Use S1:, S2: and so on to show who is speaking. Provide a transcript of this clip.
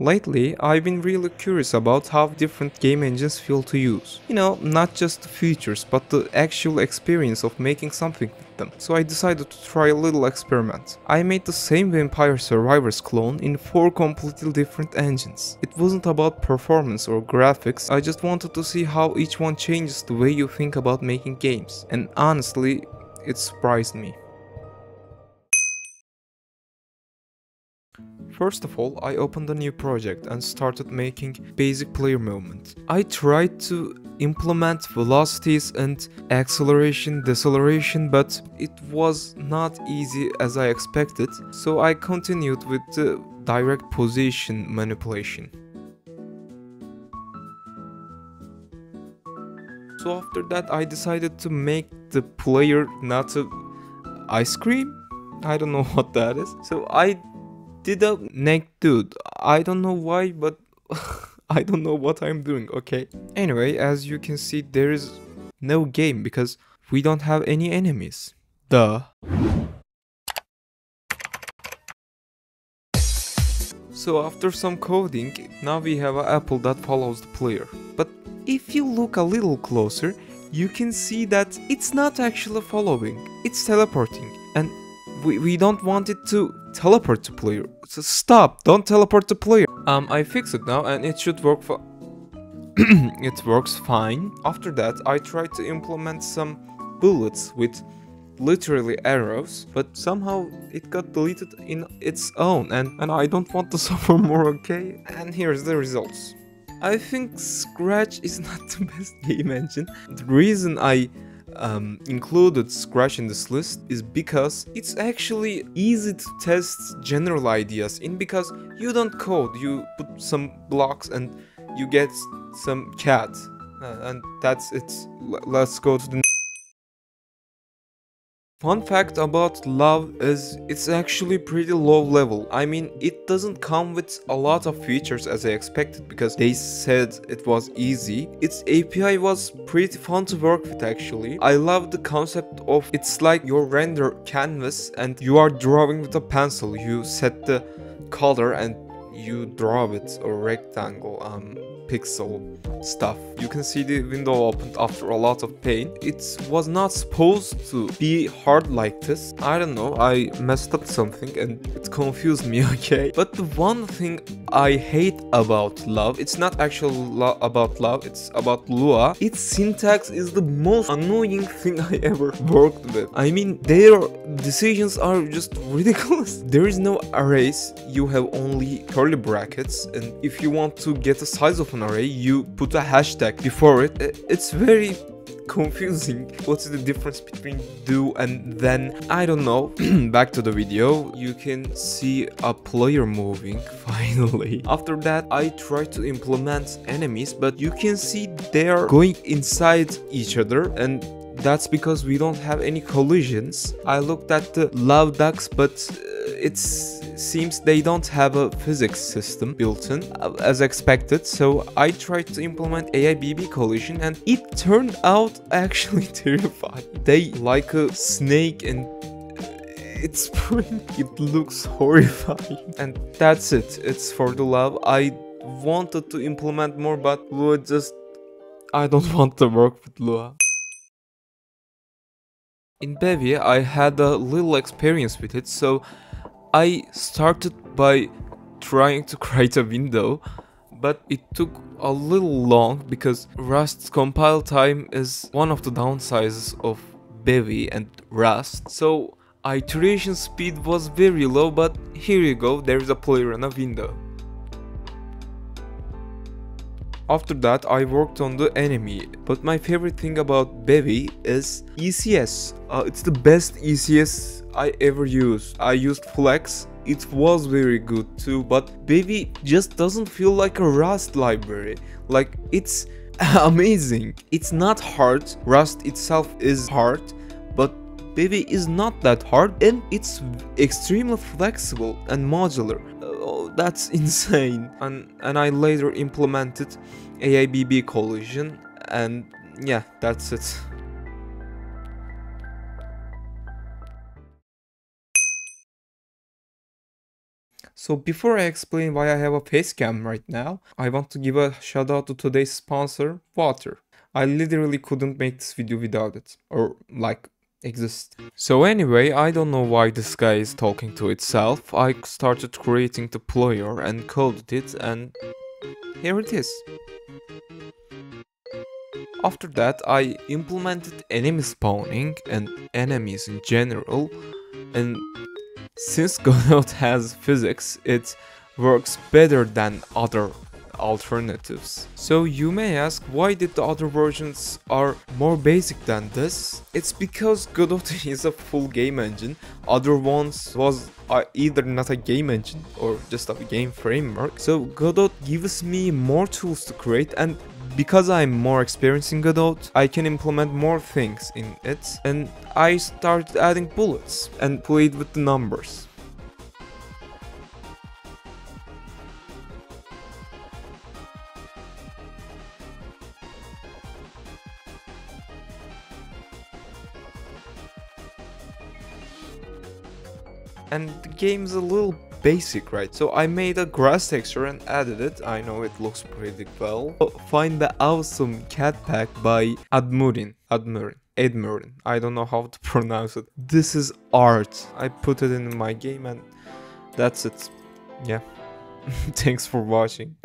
S1: Lately, I've been really curious about how different game engines feel to use. You know, not just the features, but the actual experience of making something with them. So I decided to try a little experiment. I made the same Vampire Survivors clone in 4 completely different engines. It wasn't about performance or graphics, I just wanted to see how each one changes the way you think about making games. And honestly, it surprised me. First of all, I opened a new project and started making basic player movement. I tried to implement velocities and acceleration, deceleration, but it was not easy as I expected, so I continued with the direct position manipulation. So after that I decided to make the player not a ice cream? I don't know what that is. So I did a neck dude. I don't know why, but I don't know what I'm doing, okay? Anyway, as you can see, there is no game because we don't have any enemies. Duh. So after some coding, now we have an apple that follows the player. But if you look a little closer, you can see that it's not actually following, it's teleporting. And we, we don't want it to teleport to player. So stop, don't teleport to player. Um, I fixed it now and it should work for... it works fine. After that, I tried to implement some bullets with literally arrows, but somehow it got deleted in its own and, and I don't want to suffer more, okay? And here's the results. I think Scratch is not the best game engine. The reason I um, included Scratch in this list is because it's actually easy to test general ideas in because you don't code, you put some blocks and you get some cat uh, and that's it. L let's go to the Fun fact about love is it's actually pretty low level. I mean, it doesn't come with a lot of features as I expected because they said it was easy. Its API was pretty fun to work with actually. I love the concept of it's like your render canvas and you are drawing with a pencil. You set the color and you draw it or rectangle um pixel stuff. You can see the window opened after a lot of pain. It was not supposed to be hard like this. I don't know, I messed up something and it confused me, okay? But the one thing I hate about love, it's not actually lo about love, it's about Lua. Its syntax is the most annoying thing I ever worked with. I mean, their decisions are just ridiculous. There is no arrays, you have only curly brackets and if you want to get the size of an array, you put a hashtag before it. It's very confusing. What's the difference between do and then? I don't know. Back to the video. You can see a player moving finally. After that, I tried to implement enemies, but you can see they're going inside each other and that's because we don't have any collisions. I looked at the love docs, but uh, it's seems they don't have a physics system built in uh, as expected. So I tried to implement AABB collision and it turned out actually terrifying. They like a snake and it's it looks horrifying. And that's it. It's for the love. I wanted to implement more but Lua just I don't want to work with Lua. In Bevy I had a little experience with it so I started by trying to create a window, but it took a little long because Rust's compile time is one of the downsizes of Bevy and Rust. So iteration speed was very low, but here you go, there is a player and a window. After that I worked on the enemy, but my favorite thing about Bevy is ECS. Uh, it's the best ECS I ever used. I used Flecs, it was very good too, but Bevy just doesn't feel like a Rust library. Like, it's amazing. It's not hard, Rust itself is hard, but Bevy is not that hard and it's extremely flexible and modular. Oh, that's insane. And, and I later implemented AABB collision and yeah, that's it. So before I explain why I have a face cam right now, I want to give a shout out to today's sponsor, Water. I literally couldn't make this video without it, or like exist. So anyway, I don't know why this guy is talking to itself. I started creating the player and coded it and here it is. After that, I implemented enemy spawning and enemies in general and since Godot has physics, it works better than other alternatives. So you may ask why did the other versions are more basic than this? It's because Godot is a full game engine, other ones was uh, either not a game engine or just a game framework. So Godot gives me more tools to create and because I'm more experienced in Godot, I can implement more things in it and I started adding bullets and played with the numbers. and the game's a little basic, right? So I made a grass texture and added it. I know it looks pretty well. Find the awesome cat pack by Admurin. Admurin. Edmurin. I don't know how to pronounce it. This is art. I put it in my game and that's it. Yeah. Thanks for watching.